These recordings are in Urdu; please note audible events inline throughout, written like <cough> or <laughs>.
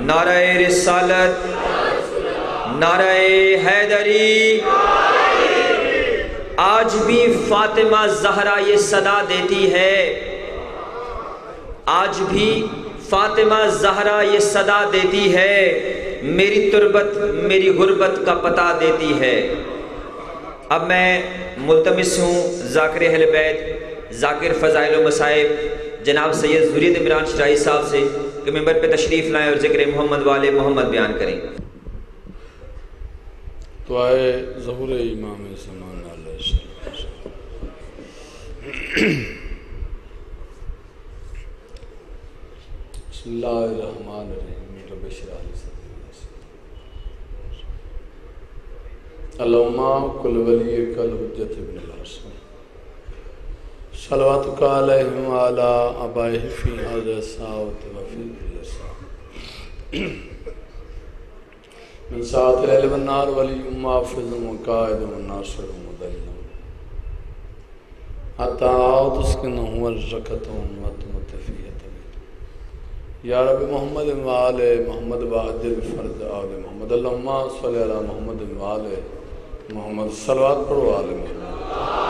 نعرہ رسالت، نعرہ حیدری۔ آج بھی فاطمہ زہرا یہ صدا دیتی ہے۔ آج بھی فاطمہ زہرا یہ صدا دیتی ہے۔ میری تربت، میری غربت کا پتہ دیتی ہے۔ اب میں ملتمس ہوں، ذاکر اہل بیت، ذاکر فضائل و مصائب۔ جناب سید زورید عمران شرائی صاحب سے کہ ممبر پہ تشریف لائیں اور ذکر محمد والے محمد بیان کریں۔ تو آئے ظہور امام زمان علیہ السلام۔ بسم اللہ الرحمن الرحیم۔ رب اشرح لی صدری اللہم کل ولی کل حجت ابن الحسن۔ صلواتک علیہم وعلا ابائہ فی حضر ساوت وفی من ساعت العلم النار ولی محافظ وقائد وناصر ومدلم حتی آت اسکن هو الرکت ومت فیت یا رب محمد وآل محمد وعجل فرد آل محمد. اللہم صلی علی محمد وآل محمد. صلوات پڑھو آل محمد.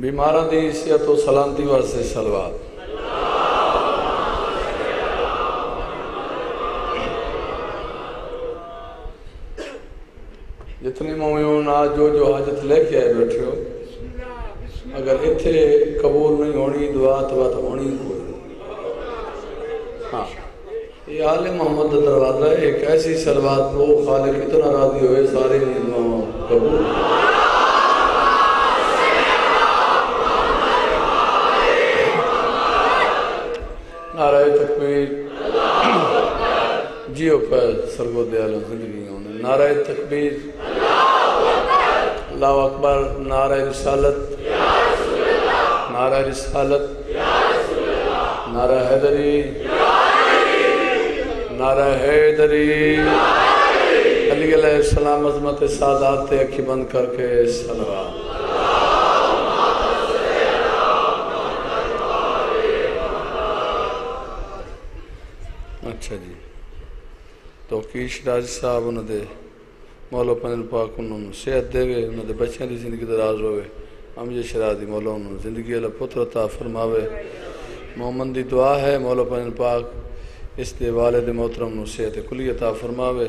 بیمارہ دی حیثیت و سلامتی واسطے سلوات۔ جتنے مومنون آج جو جو حاجت لے کے آئے بیٹھے ہو، اگر اتھے قبول نہیں ہونی، دعا تو بات ہونی کوئی ہاں۔ یہ آل محمد دروازہ ہے، ایک ایسی سلوات کو خالق اتنا راضی ہوئے، سارے دعاؤں قبول۔ جیو پر سرگو دیالو زندگی ہونے نعرہ تکبیر۔ اللہ اکبر، نعرہ رسالت۔ نعرہ رسالت۔ نعرہ حیدری۔ نعرہ حیدری۔ علی علیہ السلام عظمت سادات اکھی بند کر کے سلوات اچھا جی۔ تو کیش راج صاحب انہوں دے، مولا پنل پاک انہوں نے صحت دے گئے انہوں دے بچیاں دی زندگی دراز ہوئے۔ ہم یہ شرا دی مولا انہوں زندگی اللہ پتر عطا فرماوے۔ محمد دی دعا ہے، مولا پنل پاک اس دے والد محترم انہوں صحت کلی عطا فرماوے۔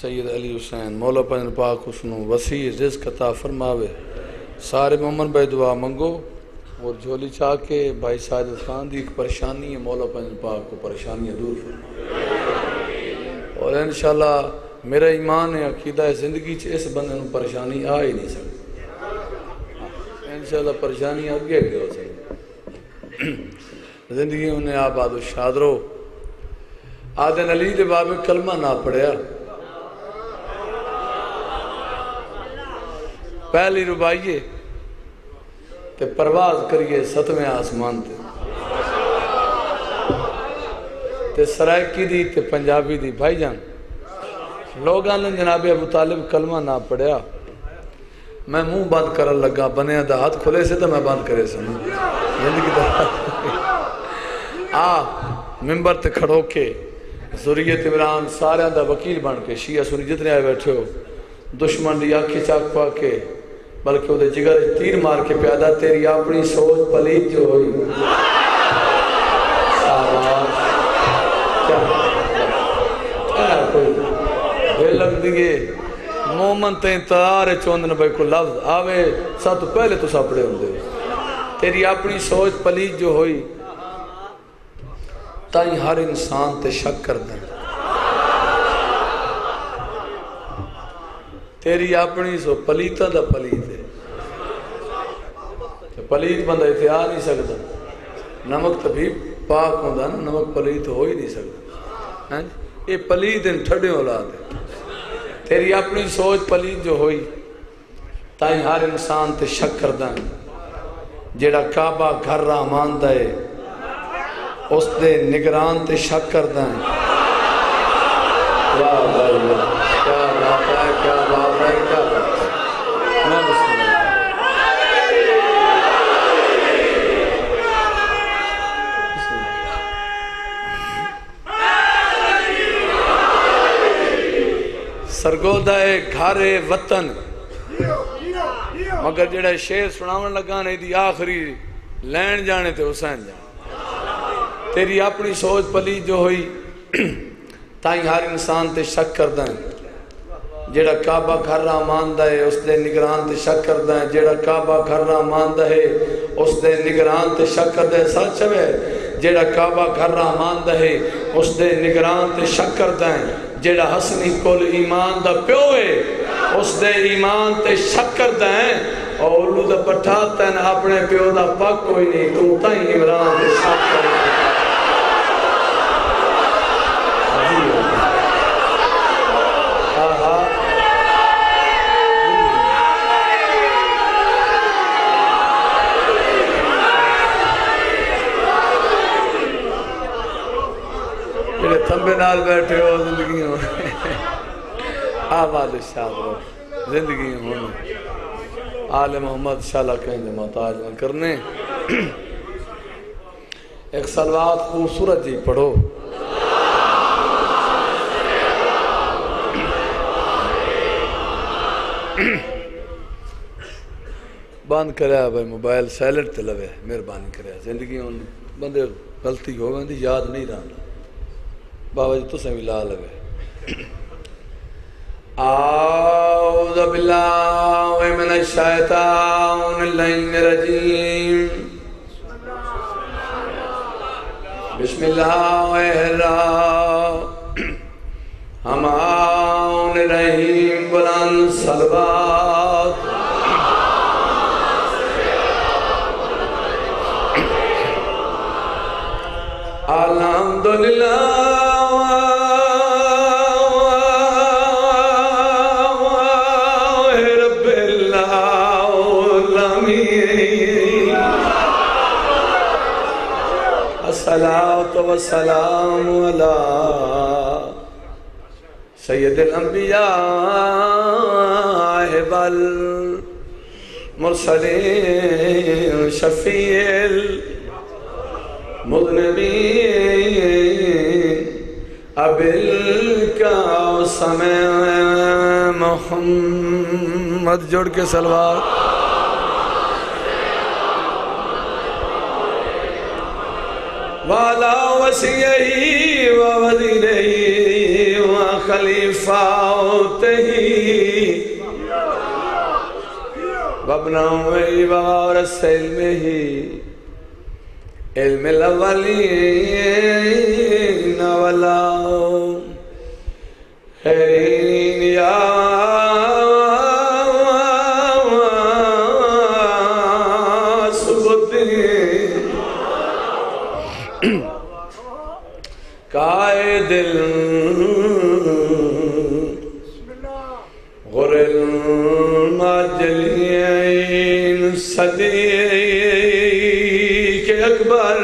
سید علی حسین، مولا پنل پاک اس انہوں وسیع رزق عطا فرماوے۔ سارے محمد بھائی دعا منگو۔ اور جھولی چاہ کے بھائی ساجد خان دی ایک پریشانی ہے، مولا پنج پاک کو پریشانیاں دور فرما اور انشاءاللہ میرا ایمان ہے، عقیدہ ہے زندگی چ اس بندے نو پریشانی آ ہی نہیں سکتی۔ انشاءاللہ پریشانی اگے اگے ہو سکتی زندگی انہیں آپ آدھو شاد رو آدھن علی دے بابے کلمہ نہ پڑھیا۔ پہلی ربائیے تے پرواز کریے ستویں آسمان تے۔ تے سرائکی دی تے پنجابی دی، بھائی جان، لوگاں نے جناب ابو طالب کلمہ نہ پڑھیا۔ میں منہ بند کرن لگا بنے دا ہاتھ کھلے سے تو میں بند کرے سنوں زندگی دا آ، ممبر تے کھڑو کے ذریت عمران سارے دا وکیل بن کے شیعہ سنی جتنے آئے بیٹھے ہو، دشمن دی آنکھی چاک پا کے بلکہ وہ جگر تیر مار کے پیادہ تیری اپنی سوچ پلید جو ہوئی۔ ساباش کوئی؟ لگ دیئے مومن تین تارے چوندن بھائی کو لفظ آوے۔ ساتھ پہلے تو ساپڑے ہوں دے۔ تیری اپنی سوچ پلید جو ہوئی۔ تائیں ہر انسان تے شک کر دیں تیری اپنی سو پلیتا دا پلیت ہے۔ پلیت بندہ اتنے آ نہیں سکتا نمک تبھی پاک ہوندہ نا نمک پلیت ہو ہی نہیں سکتا یہ پلیت ان ٹھڑے اولاد تیری اپنی سوچ پلیت جو ہوئی تائیں ہر انسان تے شک کر دیں جیڑا کعبہ گھر رحمان دے اس دے نگران تے شک کر دیں واہ واہ واہ کیا بات ہے کیا بات ہے کیا بات ہے میں بسم اللہ گھر وطن۔ مگر جڑا شیر سناون لگا نہیں دی آخری، لین جانے تے حسین جانے تیری اپنی سوچ پلی جو ہوئی، تائیں ہر انسان تے شک کردہ ہے۔ جیڑا کعبہ گھر رہا ماندہ ہے، اس دے نگران تے شک کردہ ہے۔ جیڑا کعبہ گھر رہا ماندہ ہے، اس دے نگران تے شک کردہ ہے۔ سچ ہے جیڑا کعبہ گھر رہا ماندہ ہے، اس دے نگران تے شک کردہ ہے۔ جیڑا حسنی کل ایمان دا پیوے اس دے ایمان تے شک کردہ ہے اور اولو دا پٹھاتا ہے اپنے پیو دا پاک کوئی نہیں، تو تائیں عمران تے شک کردہ ہے جڑے تھمبے نال بیٹھے ہو، زندگی ہوں <laughs> آباد شاد رو زندگی ہوں آل محمد شالا کہیں دے محتاج نہ کرنے۔ <clears throat> ایک سلوات خوبصورت جی پڑھو۔ <clears throat> بند کریا بھائی، موبائل سیلنٹ تے لوے۔ مہربانی کریا۔ زندگی ہوں بندے غلطی ہو گئی یاد نہیں رہنا بابا جی تو بھی لا لگے اعوذ باللہ من الشیطان اللہین الرجیم۔ بسم اللہ الرحمن ہمان الرحیم۔ بلند صلوات۔ الحمدللہ۔ الصلاة والسلام على سید الانبیاء والمرسلین شفیع المذنبین ابل کا سمع محمد، جوڑ کے سلوات والا وسیعی و وزیرہی و خلیفاؤتہی وابناوی وارس علمہی. علم الاولین ولاؤ. خیرین یا المجلین صدیق اکبر،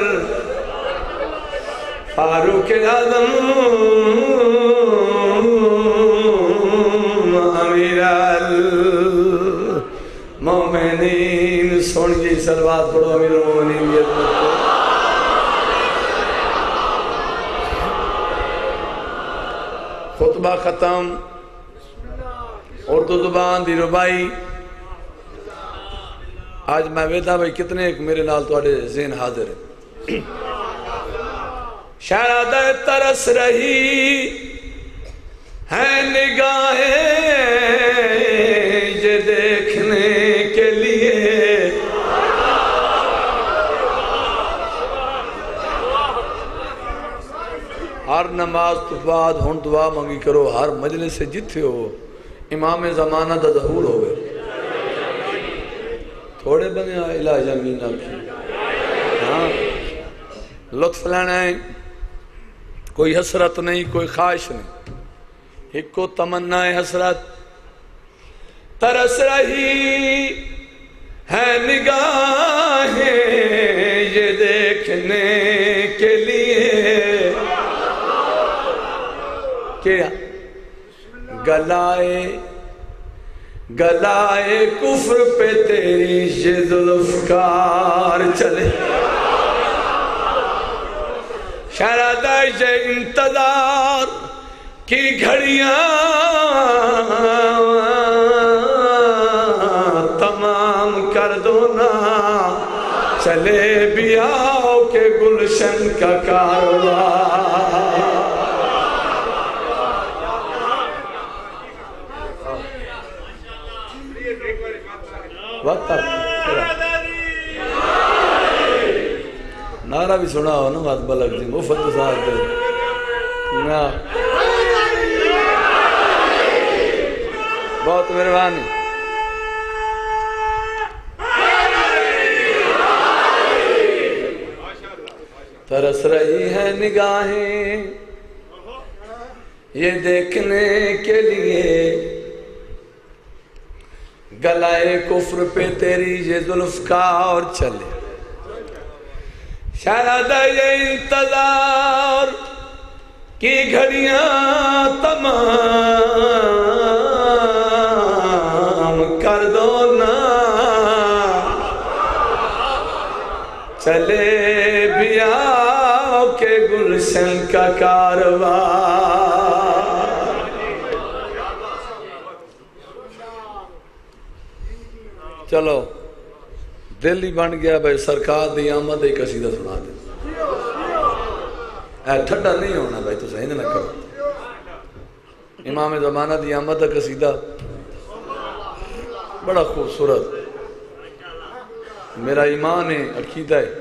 فاروق اعظم، امیر المومنین سن جی سلوات پڑھو، امیر المومنین یہ خطبہ ختم۔ اردو زبان دی ربائی آج میں ویدہ ہاں بھائی کتنے ایک میرے نال تو ذہن حاضر ہے شہرادہ ترس رہی ہے نگاہیں یہ دیکھنے کے لیے۔ ہر نماز تو بعد ہون دعا منگی کرو، ہر مجلس سے جتھے ہو، امام زمانہ دا ظہور ہوئے تھوڑے بنے علاج امین آکھی ہاں لطف لینا ہے۔ کوئی حسرت نہیں، کوئی خواہش نہیں۔ ایک کو تمنا ہے حسرت۔ ترس رہی ہے نگاہیں یہ دیکھنے کے لیے۔ کیا؟ گلائے گلائے کفر پہ تیری یہ ذوالفقار چلے۔ شہرادہ یہ انتظار کی گھڑیاں۔ تمام کر دو نا۔ چلے بھی آؤ کے گلشن کا کاروبار۔ وقت نعرہ بھی سنا ہو نا، بات بلک جی مفت صاحب دے۔ نا بہت مہربانی۔ ترس رہی ہے نگاہیں۔ یہ دیکھنے کے لیے۔ گلائے کفر پہ تیری یہ ظلف کا اور چلے۔ شاید یہ انتظار کی گھڑیاں تمام کر دو نا۔ چلے بھی آؤ کے گلشن کا کاروبار چلو دل ہی بن گیا بھائی، سرکار دی آمد ایک قصیدہ سنا دے۔ اے ٹھنڈا نہیں ہونا بھائی، تو صحیح نہ کرو۔ امام زمانہ دی آمد کا قصیدہ بڑا خوبصورت۔ میرا ایمان ہے، عقیدہ ہے۔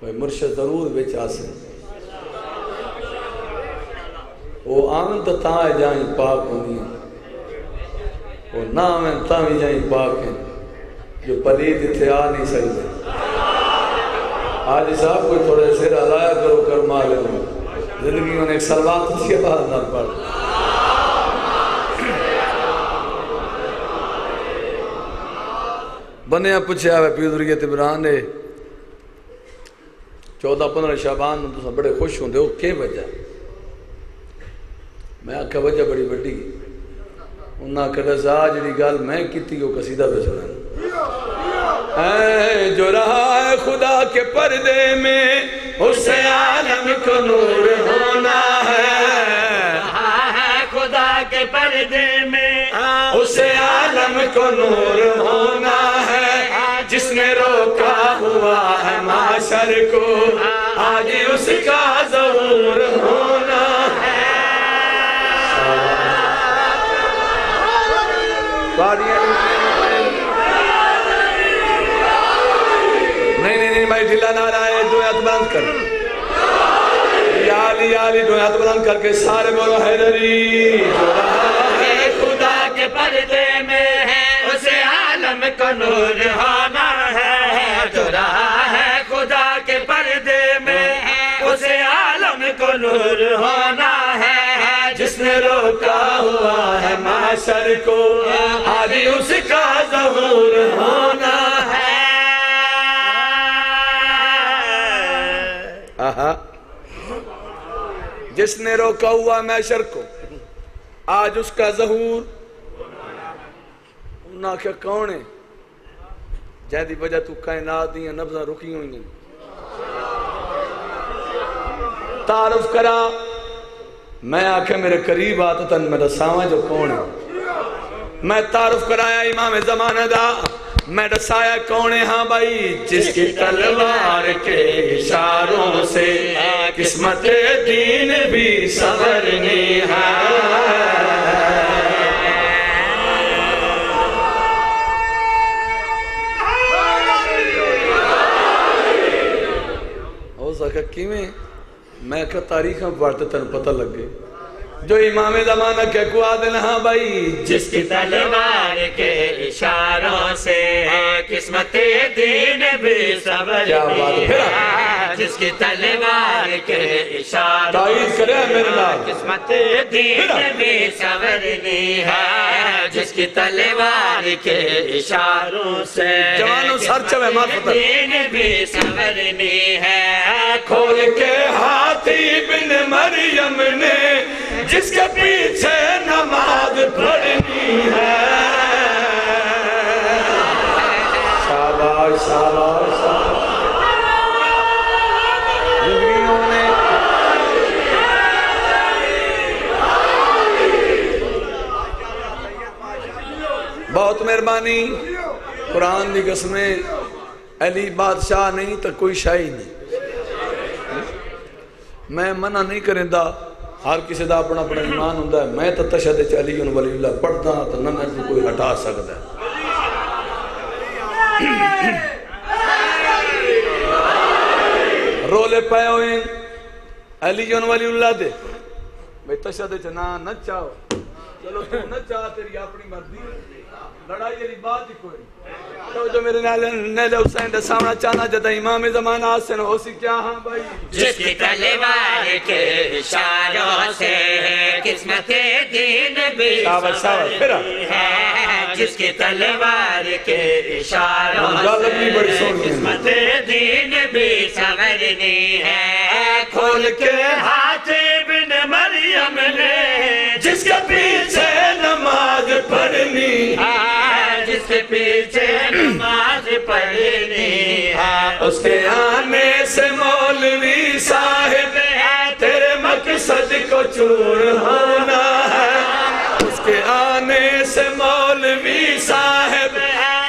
بھائی، مرشد ضرور بچ آسے وہ آمن تو جائیں پاک ہونی ہے۔ وہ نہ میں تاں بھی جائیں پاک ہیں، جو پلید اتھے آ نہیں سکتے۔ آج صاحب، کوئی تھوڑے سیر علایا کرو، کرما لے ہوں زندگی میں ایک سلوات اس کے بعد نہ پڑھ بنیا پوچھے، آوے پیدریت عبران نے چودہ پندرہ شابان میں تو بڑے خوش ہوں دے، وہ کیا وجہ؟ میں آکھا وجہ بڑی بڑی۔ انہاں کہا سا جڑی گال میں کیتی کو قصیدہ پہ سنا اے جو رہا ہے خدا کے پردے میں اس عالم کو نور ہونا ہے۔ خدا کے پردے میں اس عالم کو نور ہونا ہے۔ جس نے روکا ہوا ہے معاشر کو آج اس کا ظہور ہونا ہے۔ نہیں نہیں نہیں بھائی ڈھلا نہ رہا ہے دو ہاتھ بند کر۔ یا علی یا علی دو ہاتھ بند کر کے سارے بولو، حیدری۔ خدا کے پردے میں ہے، اسے عالم کو نور ہونا ہے۔ جو رہا ہے، خدا کے پردے میں ہے، اسے عالم کو نور ہونا ہے۔ نے روکا ہوا ہے معاشر کو۔ آج اس کا ظہور ہونا ہے۔ آہا۔ جس نے روکا ہوا معاشر کو، آج اس کا ظہور۔ انہاں کیا کون ہے جہاں دی وجہ تو کائنات دیا نبضہ رکی ہوئی ہیں۔ تعارف کرا۔ میں آکھے میرے قریب آتا تن میرا سامن جو کون ہے؟ میں تعارف کرایا امام زمانہ دا۔ میں دسایا کون ہے ہاں بھائی؟ جس کی تلوار کے اشاروں سے قسمت دین بھی سورنی ہے۔ ہو سکا کیویں؟ میں کہ تاریخ میں پڑھتے تن پتہ لگ گئے جو امام زمانہ کے کو آدن ہاں بھائی جس کی تلوار کے اشاروں سے قسمت دین بھی صبر کیا بات ہے؟ جس کی تلوار کے اشاروں تائید کرے میرے نام۔ قسمت دین بھی صبرنی ہے جس کی تلوار کے اشاروں سے جوانوں سر چوے معرفت ہے۔ دین بھی صبرنی ہے۔ کھول کے ہاتھی بن مریم نے جس کے پیچھے نماز پڑھنی ہے۔ شاباش شاباش شاباش۔ بہت مہربانی۔ قرآن دی قسمیں، علی بادشاہ نہیں تو کوئی شاہی نہیں۔ میں منع نہیں کریں دا ہر کسی دا اپنا اپنا ایمان ہوں ہے۔ میں تو تشہد علی ولی اللہ پڑھتا تو نہ میں کوئی ہٹا سکتا ہے رولے پائے ہوئے علی ولی اللہ دے۔ میں تشہد نہ نہ چاہو۔ چلو تو نہ چاہ، تیری اپنی مرضی لڑائی علی بات ہی کوئی تو جو میرے نیلے حسین دے سامنا چاہنا جدہ امام زمان آسن ہو سی کیا ہاں بھائی؟ جس کی تلوار کے اشاروں سے قسمت دین بھی پھر۔ جس کی تلوار کے اشاروں بھی بڑی سونی ہے قسمت دین بھی سورنی ہے۔ کھول کے ہاتھ بن مریم نے جس کے پیچھے نماز پڑھنی جس کے پیچھے نماز پڑھنی اس کے آنے سے مولوی صاحب تیرے مقصد کو چور ہونا ہے۔ اس کے آنے سے مولوی صاحب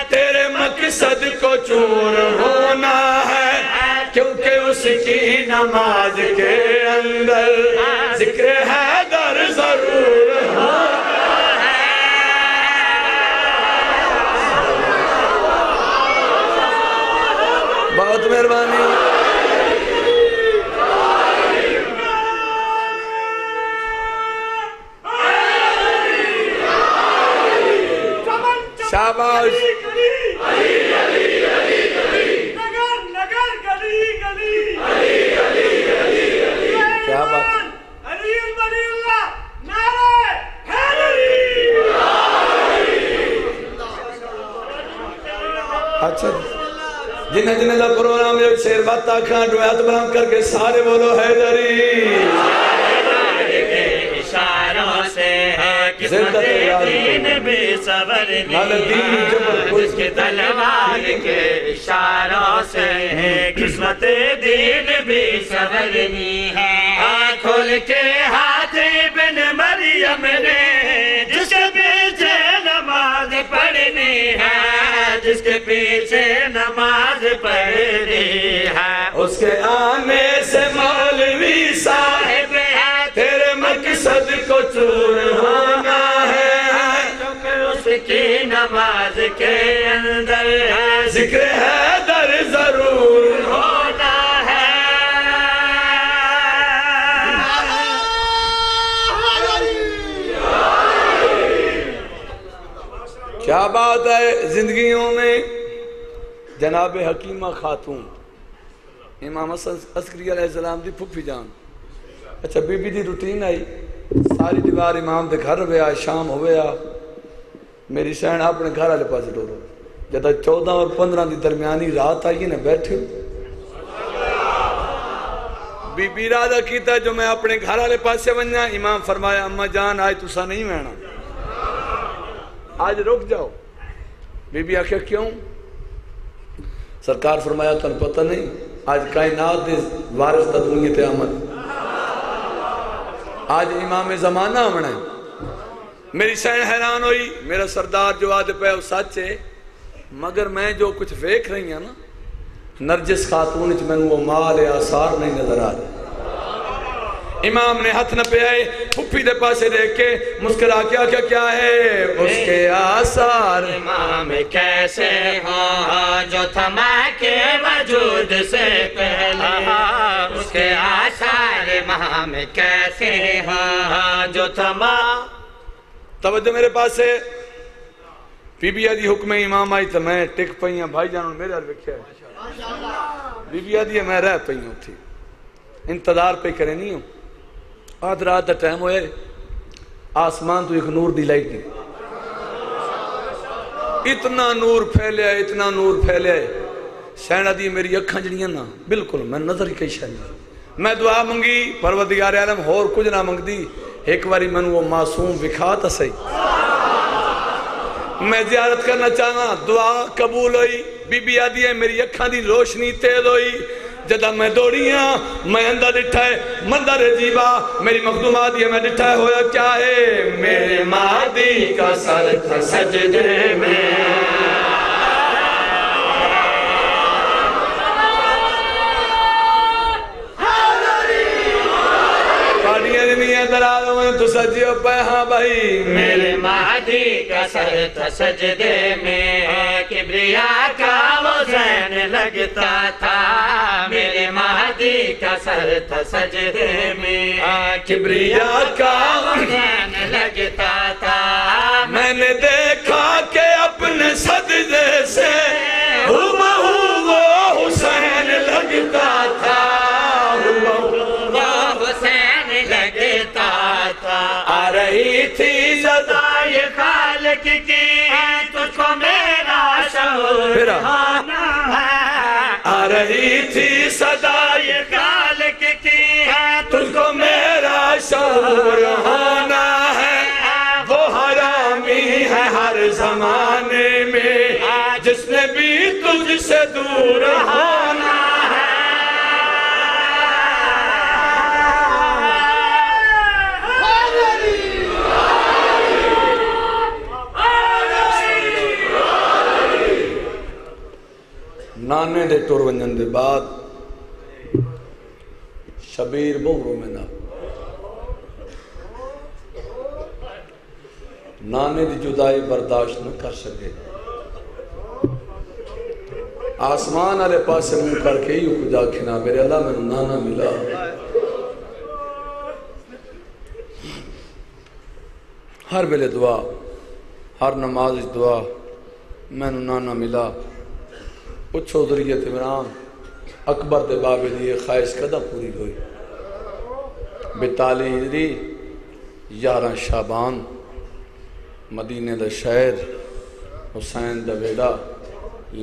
تیرے مقصد کو چور ہونا ہے۔ کیونکہ اس کی نماز کے اندر ذکر ہے بہت مہربانی شاباش کیا بات اچھا جنہیں دا پروگرام جو شیر بات آکھاں ڈویات بلام کر کے سارے بولو حیدری۔ اشاروں سے ہے قسمت دین بھی کوئی جس کے تلوار کے اشاروں سے ہے قسمت دین بھی سورنی ہے۔ کھول کے ہاتھ بن مریم نے جس کے پیچھے نماز پڑھنی ہے۔ جس کے پیچھے نماز پڑھنی ہے۔ اس کے آنے سے مولوی صاحب ہے۔ تیرے مقصد کو چور ہونا ہے۔ کیونکہ اس کی نماز کے اندر ہے۔ ذکر ہے کیا بات ہے زندگیوں میں؟ جناب حکیمہ خاتون، امام حسن عسکری علیہ السلام دی پھپھی جان۔ اچھا بی بی دی روٹین آئی۔ ساری دیوار امام دے گھر ہویا شام ہویا۔ میری سین اپنے گھر والے پاس ڈورو جدہ چودہ اور پندرہ دی درمیانی رات آئی نا، بیٹھے۔ بی بی ارادہ کیتا جو میں اپنے گھر والے پاسے ونجا امام فرمایا اما جان، آج تسا نہیں وینا۔ آج رک جاؤ۔ بی بی آخیا کیوں؟ سرکار فرمایا تن پتہ نہیں، آج کائنات دے وارث دا دنیا تے آمد۔ آج امام زمانہ آمنا ہے۔ میری سین حیران ہوئی، میرا سردار جو آدھے پہ سچ ہے، مگر میں جو کچھ ویکھ رہی ہیں نا، نرجس خاتون چ میں وہ مال آثار نہیں نظر آ رہے۔ امام نے ہاتھ نہ پہ آئے پھپھی دے پاسے دیکھ کے مسکرا کیا کیا کیا ہے؟ اس کے آثار۔ امام کیسے ہو جو تھما کے وجود سے پہلے۔ اس کے آثار امام کیسے ہو جو تھما۔ توجہ میرے پاس سے بی بی آدھی حکم امام آئی تو میں ٹک پئی ہوں بھائی جانوں میرے حال رکھیا ہے۔ بی بی آدھی ہے میں رہ پئی ہوں تھی انتظار پہ کرے نہیں ہوں۔ آدھ رات دا ٹائم ہوئے، آسمان تو ایک نور دی لائٹ دی۔ اتنا نور پھیلے آئے اتنا نور پھیلے۔ آئے سینہ دی میری اکھاں جڑیاں نا، بالکل میں نظر ہی کئی شاہی میں دعا منگی، پروردگار عالم ہور کچھ نہ منگ دی ایک باری من وہ معصوم وکھا تا صحیح میں زیارت کرنا چاہنا دعا قبول ہوئی۔ بی بی آدھی ہے، میری اکھاں دی روشنی تیز ہوئی۔ جدہ میں دوڑیاں میں اندہ ڈٹھا ہے مندر جیبا میری مخدومات یہ میں ڈٹھا ہے، ہویا کیا ہے؟ میرے مادی کا سر تھا سجدے میں۔ تو سجیو پہ ہاں بھائی۔ میرے مہدی کا سر تھا سجدے میں کبریا کا وہ زین لگتا تھا۔ میرے مہدی کا سر تھا سجدے میں کبریا کا وہ زین لگتا تھا۔ میں نے دیکھا کہ اپنے سجدے سے آ رہی تھی صدا یہ خالق کی تجھ کو میرا شعور ہونا ہے۔ وہ حرامی ہے ہر زمانے میں جس نے بھی تجھ سے دور ہونا نانے دے ٹور ونجن دے بعد شبیر بہرو میں نا نانے دی جدائی برداشت نہ کر سکے۔ آسمان والے پاس منہ کر کے ہی کجا کھنا، میرے اللہ میں نانا ملا۔ ہر بلے دعا، ہر نماز دعا میں نانا ملا۔ پچھو ذریعت عمران اکبر دے بابے دی خواہش کدہ پوری ہوئی؟ بتالی ہجری یارہ شابان مدینہ دا شہر، حسین دا بیڑا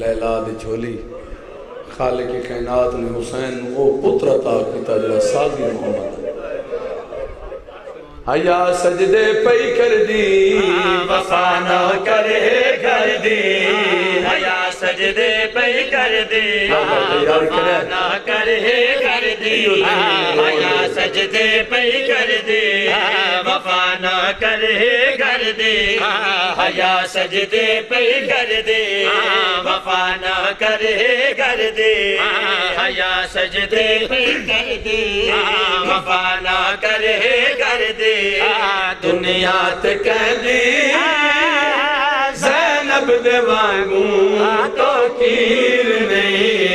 لیلہ دی جھولی، خالق کائنات نے حسین وہ پتر عطا کیتا جو ساگی محمد حیا سجدے پئی کر دی، وفا نہ کرے کر دی۔ حیا سجدے پہ کر دے نہ کرے کر دے حیا سجدے پہ کر دے وفا نہ کرے کر دے حیا سجدے پہ کر دے وفا نہ کرے کر دے حیا سجدے پہ کر دے وفا نہ کرے کر دے دنیا کہہ دی زینب وانگوں تو کیر نہیں۔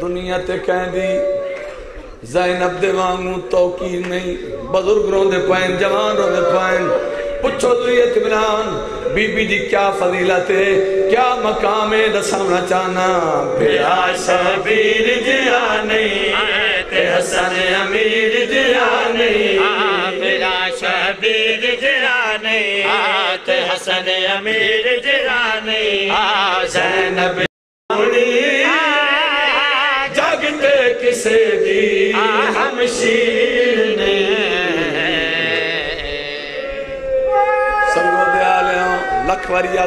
دنیا تے کہہ دی زینب دے وانگوں تو کیر نہیں۔ بزرگ رو دے پائن جوان رو دے پائن۔ پچھو دویت بنان بی بی جی کیا فضیلت ہے؟ کیا مقام ہے؟ دسامنا چاہنا۔ بیا شبیر جیا نہیں۔ تے حسن امیر جیا نہیں۔ بیا شبیر جیا نہیں تے حسن امیر جیا نہیں زینب جگتے کسے دی ہم شیر نے سنگو دے آلیاں لکھ واری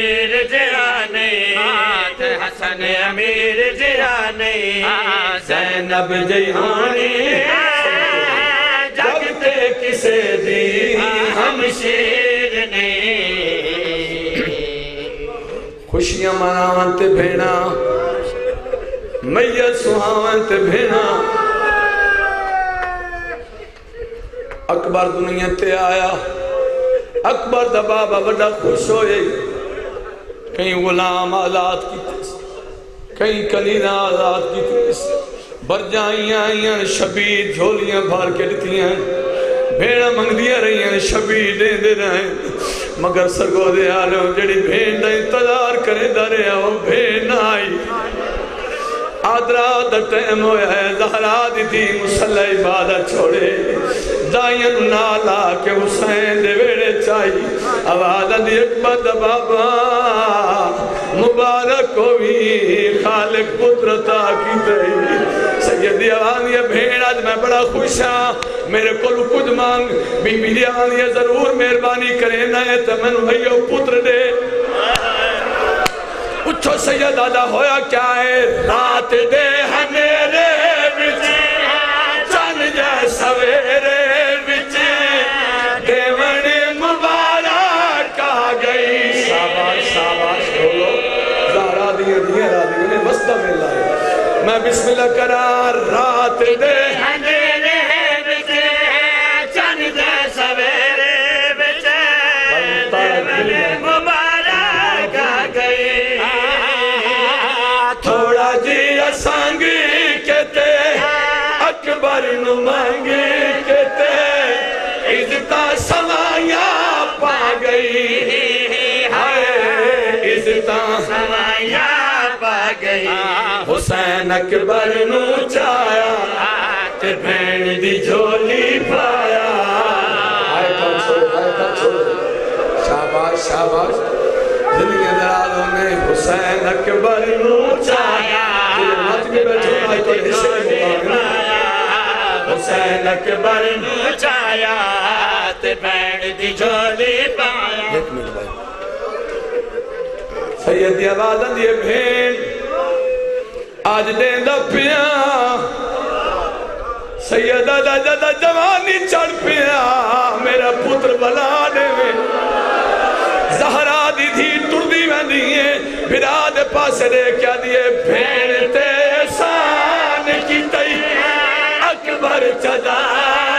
شبیر جیا نہیں تے حسن امیر جیا نہیں زینب جیہانی جگتے کسے دی ہم شیر نے خوشیاں مناون تے بھینا میت سہاون تے بھینا اکبر دنیا تے آیا اکبر دا بابا بڑا خوش ہوئے۔ کہیں غلام آزاد کی تیس کہیں کلینا آزاد کی تیس برجائیاں آئیاں شبیر جھولیاں بھار کے دیتی ہیں۔ بھیڑا منگ دیا رہی ہیں شبیر دے دے رہے ہیں۔ مگر سرگو دے آلو جڑی بھیڑ دا انتظار کرے دارے آؤ بھیڑ نہ آئی۔ آدرا دا ٹیم ہویا ہے، زہرا دی تھی، مسلح عبادت چھوڑے۔ دائین نالا کے حسین دے ویڑے چاہی آواز دی اکبر بابا، مبارک ہوئی، خالق پترتا کی تئی۔ سیدی آوانی بھیڑ، آج میں بڑا خوش ہاں۔ میرے کل کچھ مانگ بی بی دی آوانی ضرور مہربانی کریں۔ نہ تمن بھائیو پتر دے۔ اچھو سید آدھا ہویا کیا ہے؟ رات دے۔ زہرا دیئے دیئے را دیئے انہیں وسطہ میں لائے میں بسم اللہ کرا رات دے اندھیرے بچے چند سویرے بچے دیوان مبارک آ گئی تھوڑا جی اسانگی کہتے اکبر نو مانگی کہتے عزتہ سمایاں پا گئی۔ حسین اکبر نو چایا تے بین دی جھولی پایا۔ آئے کون چھوڑے آئے کون چھوڑے شاباش شاباش۔ زندگی درازوں میں حسین اکبر نو چایا۔ تیرے مات کے بیٹھو آئی تو حصے میں مقابل حسین اکبر نو چایا تے بین دی جھولی پایا۔ سیدی آبادن یہ بھین آج دین دا پیا سیدہ دا جدہ جوانی چڑھ پیا۔ میرا پتر بلا دے میں زہرا دی تھی ٹردی میں دیئے بھرا دے پاس دے کیا دیئے بھین تے احسان کی تئی۔ اکبر چدان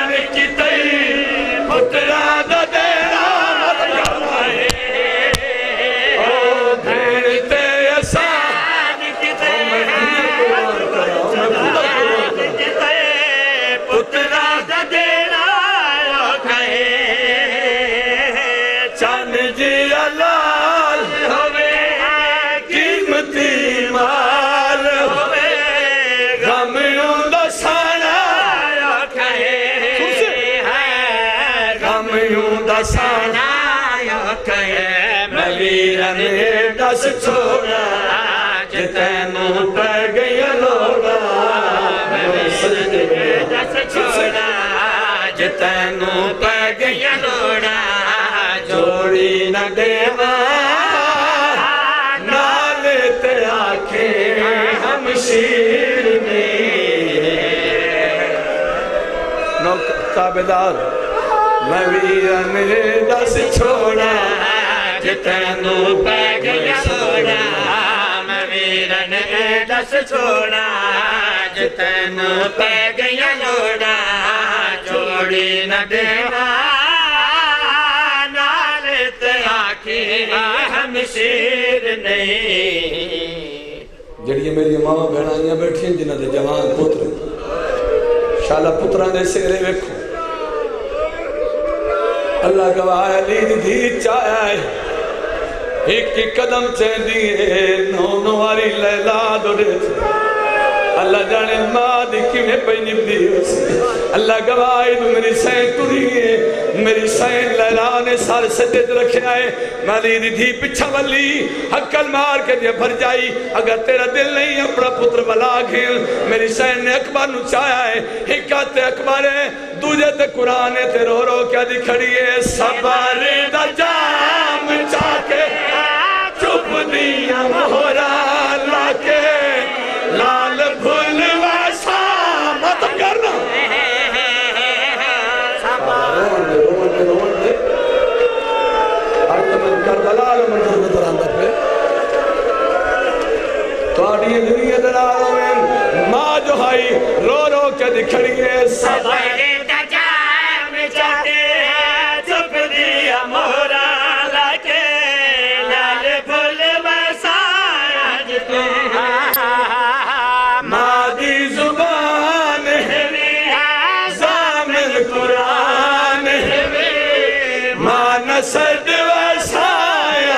جوڑی نہ دیوا نالے تے آنکھیں ہم شیر میں نوک تابدار میں ویرن دس چھوڑا جتینوں پہ گئی لوڑا دس چھوڑا جتنوں پہ گیا لوڑا تے ہم شیر نہیں۔ جڑی میری ماما بہنائیاں بیٹھی ہیں جنہاں دے جوان پتر شالا پتران دے سیرے ویکھو۔ اللہ گواہ علی دی دھی چاہیا ہے ایک ایک قدم چین دیئے نو نواری لیلہ دوڑے اللہ جانے ماں دی کیویں پئی نبدی ہو سی۔ اللہ گواہی تو میری سین ٹری ہے۔ میری سین لیلا نے سارے سجد رکھے آئے۔ مالی دی تھی پچھا ولی۔ حقل مار کے دیا بھر جائی۔ اگر تیرا دل نہیں، اپنا پتر بلا گھیل۔ میری سین نے اکبر نو چاہیا ہے۔ حکات اکبر ہے۔ دوجہ تے قرآن تے رو رو کیا دی کھڑی ہے۔ سبار دا جام چاکے۔ چپ دیا مہورا رو کے دکھڑی ہے سب بڑے دجام چاہتے ہیں چپ دیا مہرا لکے لال بھول بساج تو مادی زبان ہے زامن قرآن ہے۔ ماں نسد وسائے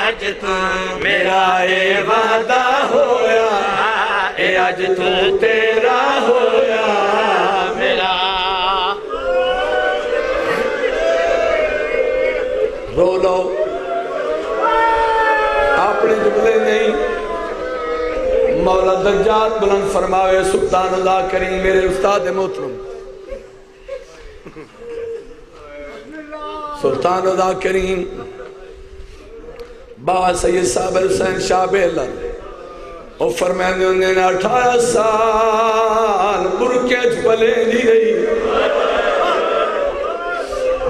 آج تم اے وعدہ ہویا اے اج تو تیرا ہویا۔ میرا۔ رو لو۔ اپنے جملے نہیں مولا درجات بلند فرماوے سبحان اللہ کریم میرے استاد محترم۔ سلطان ادا کریم بابا سید صاحب حسین شاہ بیلن او فرمائے انہیں نے، اٹھارہ سال برکے چھپلے دی رہی۔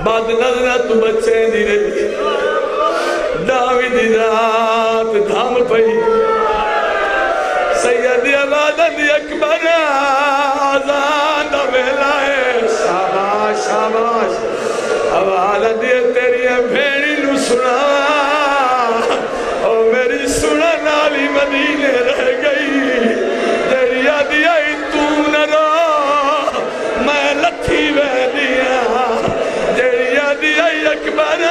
بعد نظرہ تو بچے دی رہی۔ داوی دی رات دھام پئی۔ سید عبادت اکبر آزان دا ویلا ہے۔ شاباش شاباش عبادت تیری بھیڑی اکبر!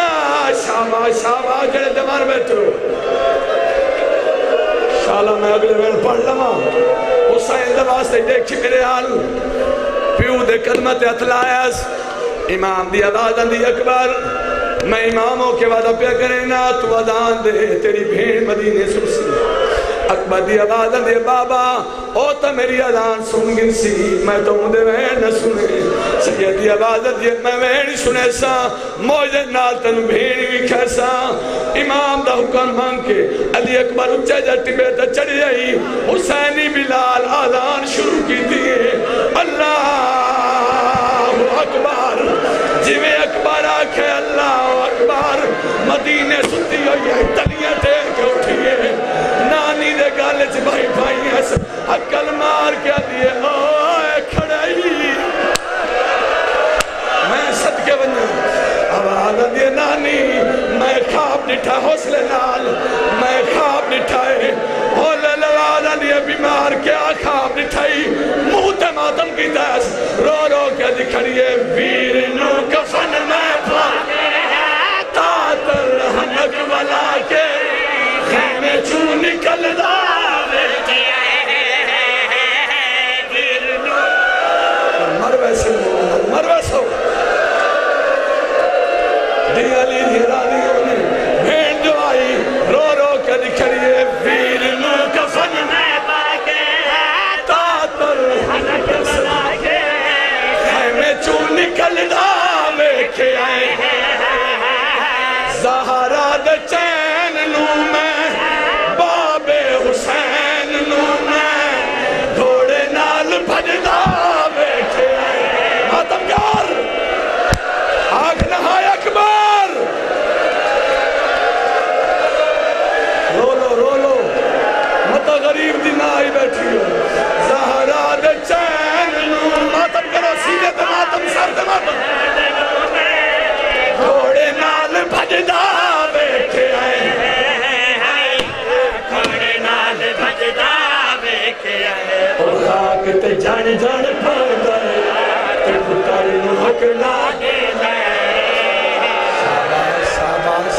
شاباش شاباش، جڑے دیوار بیٹھو شالا، میں اگلے ویل پڑھ لما حسین دے واسطے دیکھی میرے حال۔ پیو دے قدمت اتلائیس امام دی آواز دی اکبر! میں اماموں کے وعدہ پہ کریں نا، تو ادان دے، تیری بھیڑ مدینے سرسی۔ اکبر دی آواز دی بابا! او تا میری ادان سن گن سی، میں تو دے وین نہ سنے۔ سید دی آواز دی میں وین سنے سا۔ موجے نال تن بھیڑ بھی کھیسا امام دا حکم مانگ کے علی اکبر اچھے جٹی بیتا چڑی آئی۔ حسینی بلال آدان شروع کی دیئے اللہ اکبر۔ جویں اکبر آکھے، اللہ اکبر۔ مدینے ستی ہوئی ہے، تلیاں ٹیر کے اٹھئے نانی دے گالے چھ بھائی بھائی ایسا اکل مار کے دیئے اوے کھڑائی۔ میں صدقے بنیا آواز دیئے نانی، میں خواب نٹھا حوصلے نال۔ میں خواب نٹھائے ہولے لوالا دیئے بیمار کیا خواب نٹھائی موت ماتم کی دس رو رو کے دکھڑیے ویر نو کفن میں پاکے تاتر ہنک والا کے خیمے چو نکل دا مروے سے مروے سے دیا لی دھیرا دی نے بھین جو آئی رو رو کے دکھڑیے ویر نو کفن میں تاتر ہنک والا کے خیمے چو نکل دا ویکھے آئے زہرا خاک تے جان جان پھر گئے تے پتر نو حق لاگے شاباش شاباش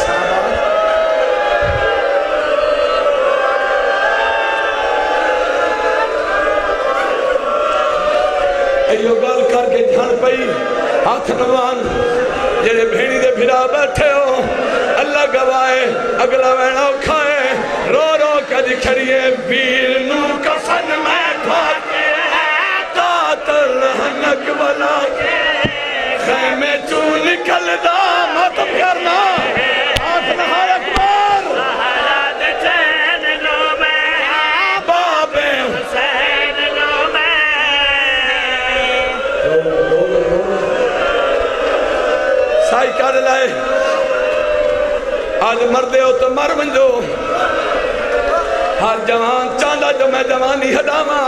ایو گل کر کے دھیان پئی۔ ہاتھ نوان، جڑے بھیڑی دے بھرا بیٹھے ہو، اللہ گوائے، اگلا وینا کھائے رو رو کے دکھڑیے ویر نو کفن میں پھاکے قاتل خیمے چو نکل دا ماتم کرنا۔ اکبر۔ سائی کر لائے۔ آج مردے ہو تو مر منجو ہر جوان چاندہ جو میں جوانی ہداما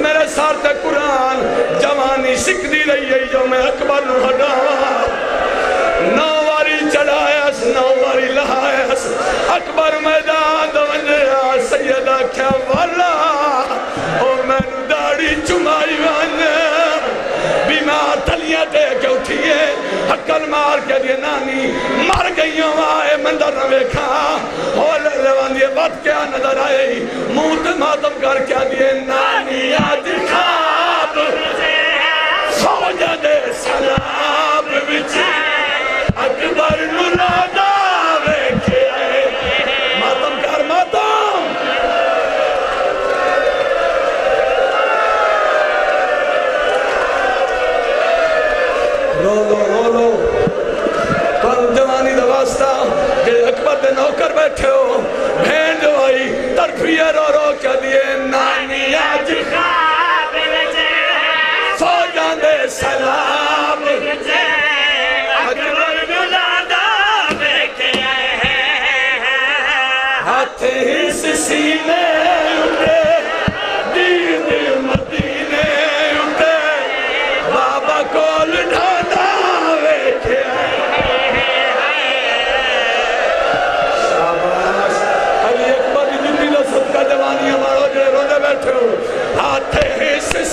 میرے سار قرآن، جوانی سکھ دی رہی ہے جو میں اکبر نو ہٹا نو واری چڑھائیس نو واری لہائیس اکبر میدان دونجیا سیدہ کیا والا۔ او میں نو داڑی چمائی وانے۔ بیمار تلیاں دے کے اٹھئے حقل مار کے دیئے نانی مر گئیوں آئے مندر نہ ویکھا ہولے لیوان دیئے بات کیا نظر آئے موت ماتم کر کے دیئے نانی آج خواب۔ سوجہ دے سلاب بچے لو لو لو جوانی دا واسطہ اکبر دے نوکر بیٹھے ہو۔ بھین جو آئی ترفیہ رو رو کیا دیے نانی آج خواب وچے سو جان سلام۔ وچے اکبر بلادا بیٹھے ہاتھ اس سینے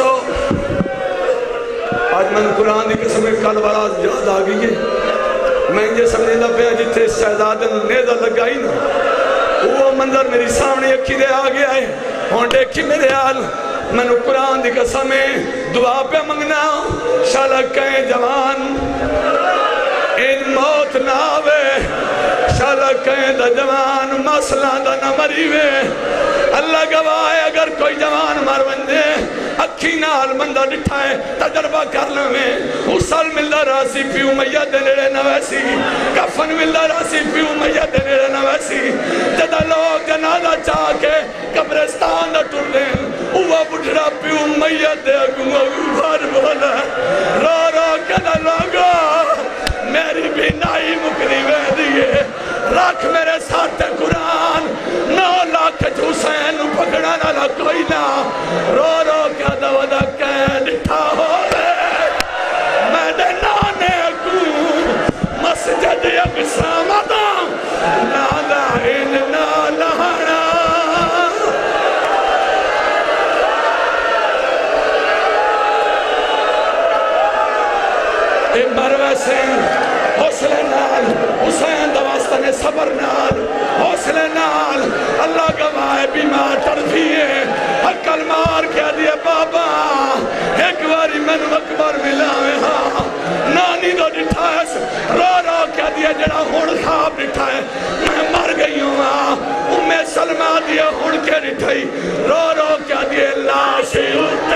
مروے سو آج میں قرآن دی قسم کل والا یاد آگئی ہے میں یہ سمجھنا پیا جتھے شہزادن نیدہ لگائی نا وہ منظر میری سامنے اکھی دے آگے آئے ہون دیکھی میرے آل میں نے قرآن دی قسم دعا پہ منگنا شالا کہیں جوان ان موت نہ آوے شالا کہیں دا جوان مسئلہ دا نہ مریوے اللہ گواہ ہے، اگر کوئی جوان مر بندے اکھی نال مندہ ڈٹھائے، تجربہ کر لیں حسل ملدہ راسی پیو میہ دے نویسی کفن ملدہ راسی پیو میہ دے نویسی جدہ لوگ جنازہ چاہ کے قبرستان دا ٹر دیں اوہ بڑھڑا پیو میہ دے اگو اگو بھر بولا رو رو کدہ لوگو میری بھی نائی مکری بہ دیئے رکھ میرے ساتھ قرآن۔ نو لاکھ حسین پکڑا نہ کوئی نہ رو رو کیا دو دا کہہ لٹھا ہو رے میں دے نانے کو مسجد اقسام دا نالا ان نالہنا اے مروے سنگھ حوصلے نال حسین دواستان صبر نال دیئے اکل مار کیا دیئے بابا، ایک واری میں نے اکبر ملاوے ہاں نانی دو ڈٹھا ہے۔ رو رو کیا دیئے جڑا ہون خواب ڈٹھا ہے۔ میں مر گئی ہوں ہاں۔ امی سلمہ دیئے ہون کے ڈٹھائی۔ رو رو کیا دیئے لاشے ہوں